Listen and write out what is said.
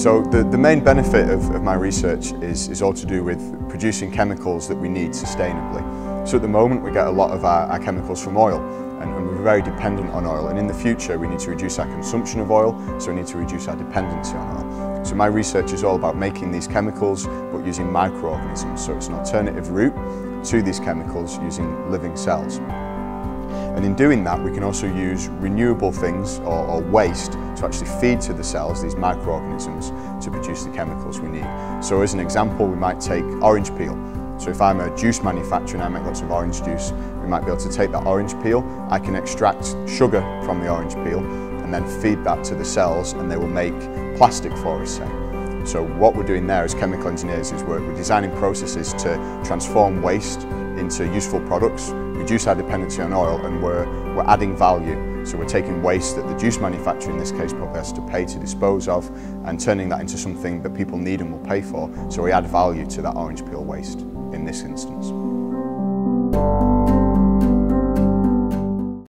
So the, the main benefit of, of my research is, is all to do with producing chemicals that we need sustainably. So at the moment we get a lot of our, our chemicals from oil and, and, we're very dependent on oil and in the future we need to reduce our consumption of oil so we need to reduce our dependency on oil. So my research is all about making these chemicals but using microorganisms so it's an alternative route to these chemicals using living cells. And in doing that, we can also use renewable things or, or, waste to actually feed to the cells these microorganisms to produce the chemicals we need. So as an example, we might take orange peel. So if I'm a juice manufacturer and I make lots of orange juice, we might be able to take that orange peel, I can extract sugar from the orange peel and then feed that to the cells and they will make plastic for us, say. So what we're doing there as chemical engineers is we're, we're designing processes to transform waste into useful products, reduce our dependency on oil and we're, we're adding value. So we're taking waste that the juice manufacturer in this case probably has to pay to dispose of and turning that into something that people need and will pay for. So we add value to that orange peel waste in this instance.